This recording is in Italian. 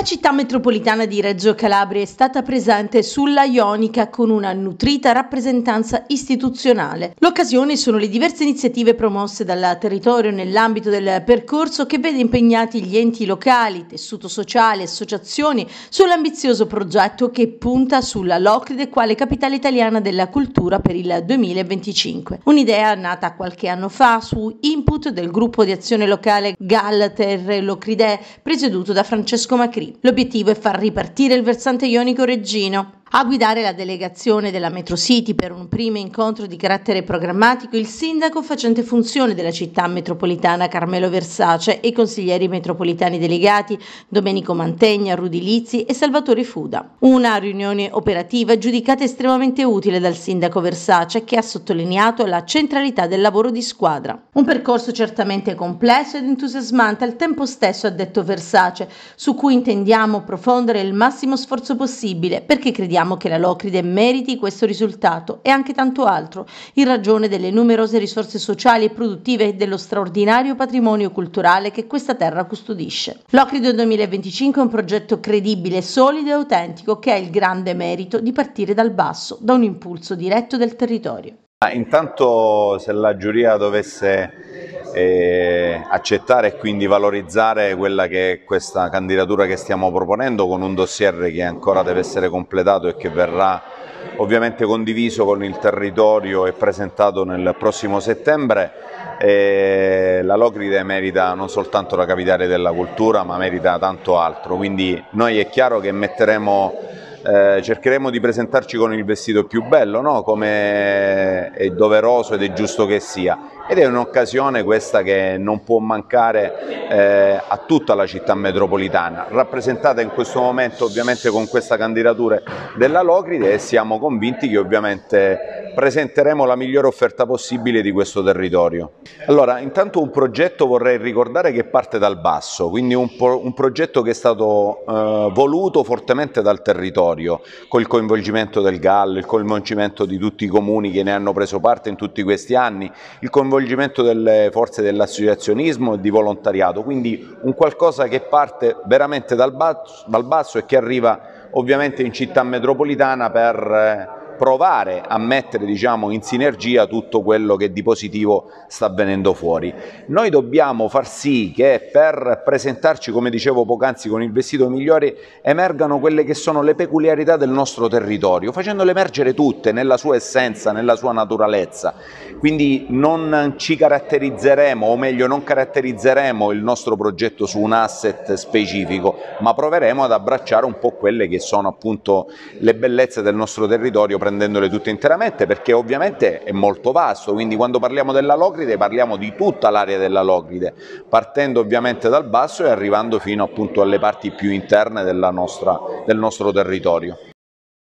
La città metropolitana di Reggio Calabria è stata presente sulla Ionica con una nutrita rappresentanza istituzionale. L'occasione sono le diverse iniziative promosse dal territorio nell'ambito del percorso che vede impegnati gli enti locali, tessuto sociale, associazioni sull'ambizioso progetto che punta sulla Locride quale capitale italiana della cultura per il 2025. Un'idea nata qualche anno fa su input del gruppo di azione locale Galter Locride presieduto da Francesco Macri. L'obiettivo è far ripartire il versante ionico reggino, a guidare la delegazione della Metro City per un primo incontro di carattere programmatico il sindaco facente funzione della città metropolitana Carmelo Versace e i consiglieri metropolitani delegati Domenico Mantegna, Rudi Lizzi e Salvatore Fuda. Una riunione operativa giudicata estremamente utile dal sindaco Versace che ha sottolineato la centralità del lavoro di squadra. Un percorso certamente complesso ed entusiasmante al tempo stesso, ha detto Versace, su cui intendiamo approfondere il massimo sforzo possibile perché crediamo Crediamo che la Locride meriti questo risultato e anche tanto altro, in ragione delle numerose risorse sociali e produttive e dello straordinario patrimonio culturale che questa terra custodisce. Locride 2025 è un progetto credibile, solido e autentico che ha il grande merito di partire dal basso, da un impulso diretto del territorio. Intanto se la giuria dovesse accettare e quindi valorizzare quella che è questa candidatura che stiamo proponendo con un dossier che ancora deve essere completato e che verrà ovviamente condiviso con il territorio e presentato nel prossimo settembre, eh, la Locride merita non soltanto la capitale della cultura ma merita tanto altro, quindi noi è chiaro che metteremo eh, cercheremo di presentarci con il vestito più bello, no? come è doveroso ed è giusto che sia ed è un'occasione questa che non può mancare eh, a tutta la città metropolitana, rappresentata in questo momento ovviamente con questa candidatura della Locride e siamo convinti che ovviamente presenteremo la migliore offerta possibile di questo territorio. Allora, intanto un progetto vorrei ricordare che parte dal basso, quindi un, un progetto che è stato eh, voluto fortemente dal territorio, col coinvolgimento del Gallo, il coinvolgimento di tutti i comuni che ne hanno preso parte in tutti questi anni, il coinvolgimento coinvolgimento delle forze dell'associazionismo e di volontariato, quindi un qualcosa che parte veramente dal basso, dal basso e che arriva ovviamente in città metropolitana per eh, provare a mettere diciamo, in sinergia tutto quello che di positivo sta avvenendo fuori. Noi dobbiamo far sì che per presentarci, come dicevo poc'anzi, con il vestito migliore emergano quelle che sono le peculiarità del nostro territorio, facendole emergere tutte nella sua essenza, nella sua naturalezza. Quindi non ci caratterizzeremo, o meglio non caratterizzeremo il nostro progetto su un asset specifico, ma proveremo ad abbracciare un po' quelle che sono appunto le bellezze del nostro territorio prendendole tutte interamente perché ovviamente è molto vasto, quindi quando parliamo della Locride parliamo di tutta l'area della Locride, partendo ovviamente dal basso e arrivando fino appunto alle parti più interne nostra, del nostro territorio.